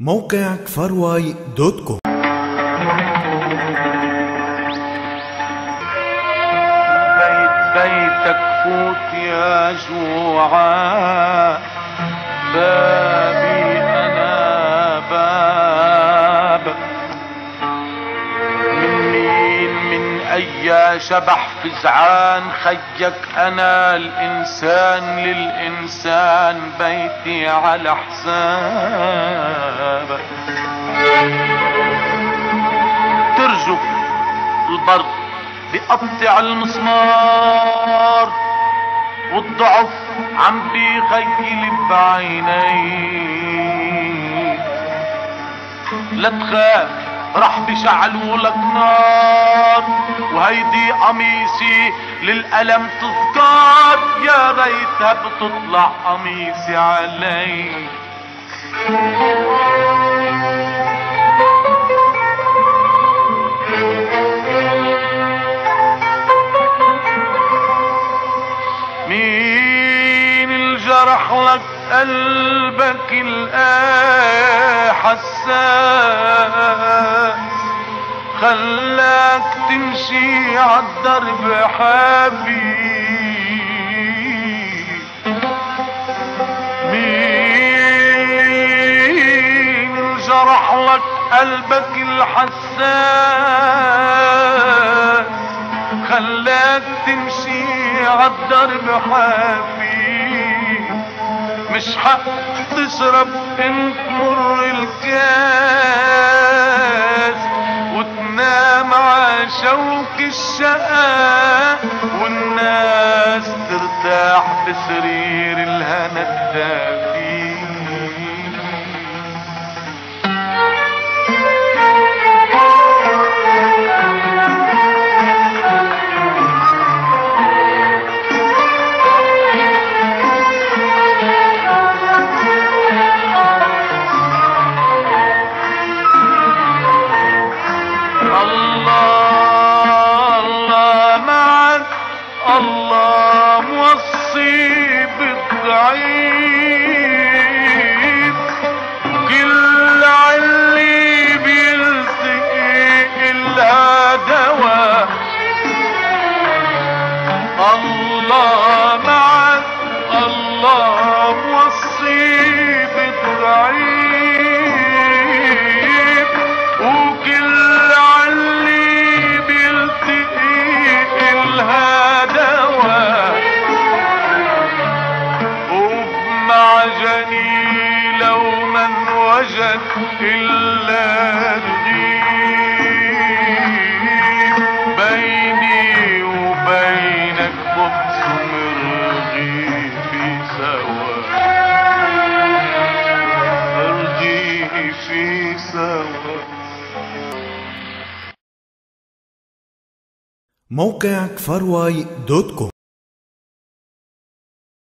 موقع كفرواي dot com. بيت بيتك فوت يا جوعان. من اي شبح فزعان خيك أنا الإنسان للإنسان بيتي على حسابك ترجف البرد بقطع المسمار والضعف عم بيخيل بعيني. لا تخاف رح بشعلوا لك نار وهيدي قميصي للألم تذكار. يا ريتها بتطلع قميصي علي. مين الجرح لك قلبك الآه حساس؟ خلاك تمشي عالدرب حافي مين الجرح لك قلبك الحساس؟ خلاك تمشي عالدرب حافي مش حق تشرب انت مر الكاس. شوك الشقاء والناس ترتاح بسرير الهنا الدافي الله موصي بالضعيف كل علي بيلتقي إلا دواء. الله معك الله موصي بالضعيف وجد إلا بيني وبينك رغيفي سوا. موقع كفرواي دوت كوم